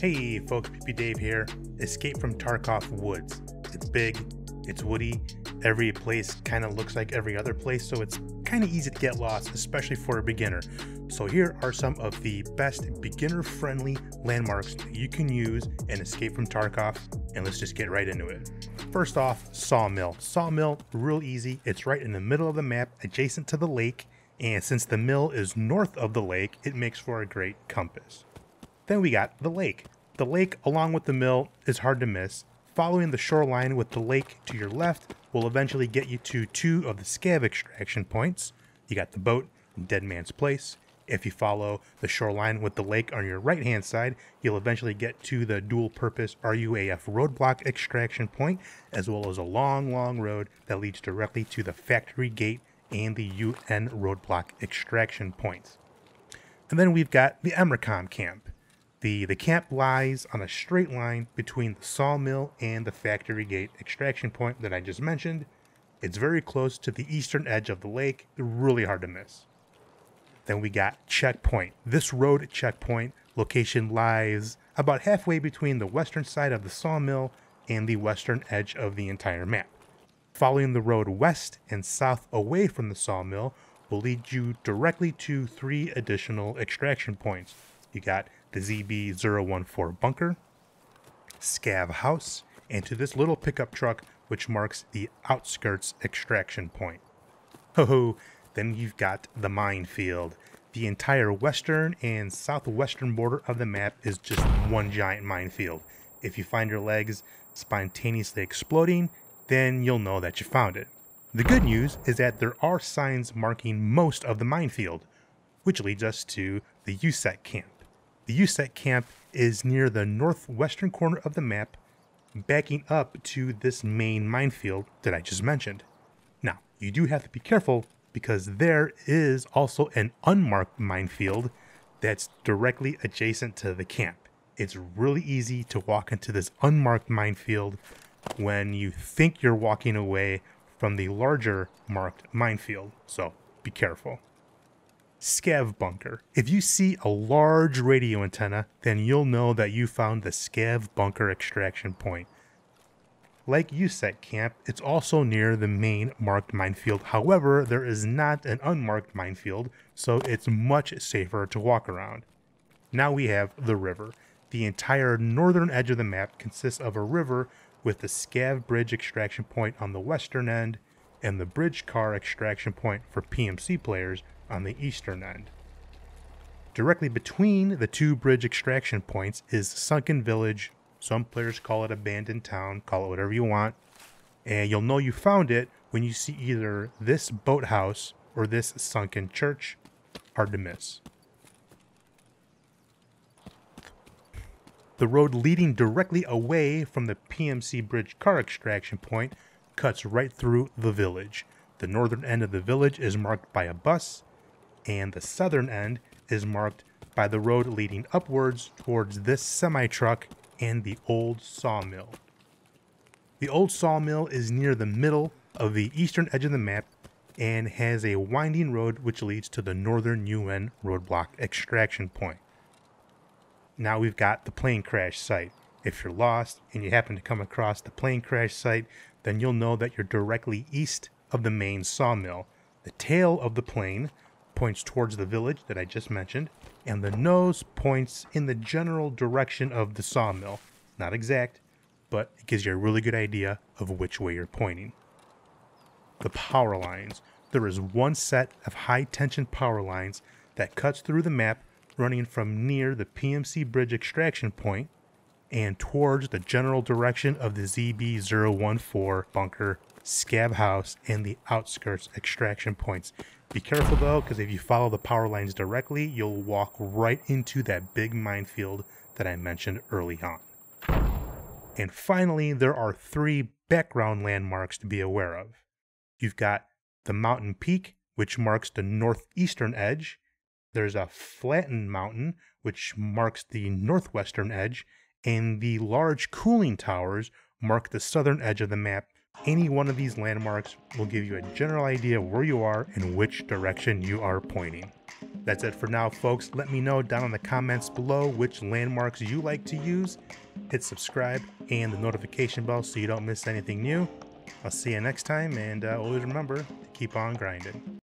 Hey folks, Pew Pew Dave here. Escape from Tarkov Woods. It's big, it's woody, every place kind of looks like every other place, so it's kind of easy to get lost, especially for a beginner. So here are some of the best beginner-friendly landmarks you can use in Escape from Tarkov, and let's just get right into it. First off, Sawmill. Sawmill, real easy. It's right in the middle of the map, adjacent to the lake, and since the mill is north of the lake, it makes for a great compass. Then we got the lake. The lake, along with the mill, is hard to miss. Following the shoreline with the lake to your left will eventually get you to two of the scav extraction points. You got the boat Dead Man's Place. If you follow the shoreline with the lake on your right hand side, you'll eventually get to the dual purpose RUAF roadblock extraction point, as well as a long, long road that leads directly to the factory gate and the UN roadblock extraction points. And then we've got the Emercom camp. The, the camp lies on a straight line between the sawmill and the factory gate extraction point that I just mentioned. It's very close to the eastern edge of the lake, really hard to miss. Then we got checkpoint. This road checkpoint location lies about halfway between the western side of the sawmill and the western edge of the entire map. Following the road west and south away from the sawmill will lead you directly to three additional extraction points. You got the ZB014 bunker, Scav house, and to this little pickup truck which marks the outskirts extraction point. Ho ho, then you've got the minefield. The entire western and southwestern border of the map is just one giant minefield. If you find your legs spontaneously exploding, then you'll know that you found it. The good news is that there are signs marking most of the minefield, which leads us to the USEC camp. The USEC camp is near the northwestern corner of the map, backing up to this main minefield that I just mentioned. Now, you do have to be careful because there is also an unmarked minefield that's directly adjacent to the camp. It's really easy to walk into this unmarked minefield when you think you're walking away from the larger marked minefield, so be careful. Scav bunker. If you see a large radio antenna, then you'll know that you found the Scav bunker extraction point. Like USEC camp, it's also near the main marked minefield. However, there is not an unmarked minefield, so it's much safer to walk around. Now we have the river. The entire northern edge of the map consists of a river with the Scav bridge extraction point on the western end and the bridge car extraction point for PMC players on the eastern end. Directly between the two bridge extraction points is Sunken Village. Some players call it Abandoned Town, call it whatever you want. And you'll know you found it when you see either this boathouse or this sunken church. Hard to miss. The road leading directly away from the PMC bridge car extraction point cuts right through the village. The northern end of the village is marked by a bus, and the southern end is marked by the road leading upwards towards this semi truck and the old sawmill. The old sawmill is near the middle of the eastern edge of the map and has a winding road which leads to the northern UN roadblock extraction point. Now we've got the plane crash site. If you're lost and you happen to come across the plane crash site, then you'll know that you're directly east of the main sawmill. The tail of the plane points towards the village that I just mentioned, and the nose points in the general direction of the sawmill. Not exact, but it gives you a really good idea of which way you're pointing. The power lines. There is one set of high tension power lines that cuts through the map running from near the PMC bridge extraction point and towards the general direction of the ZB014 bunker, Scav house, and the outskirts extraction points. Be careful though, because if you follow the power lines directly, you'll walk right into that big minefield that I mentioned early on. And finally, there are three background landmarks to be aware of. You've got the mountain peak, which marks the northeastern edge. There's a flattened mountain, which marks the northwestern edge. And the large cooling towers mark the southern edge of the map any one of these landmarks will give you a general idea where you are and which direction you are pointing. That's it for now, folks. Let me know down in the comments below which landmarks you like to use. Hit subscribe and the notification bell so you don't miss anything new. I'll see you next time, and uh, always remember to keep on grinding.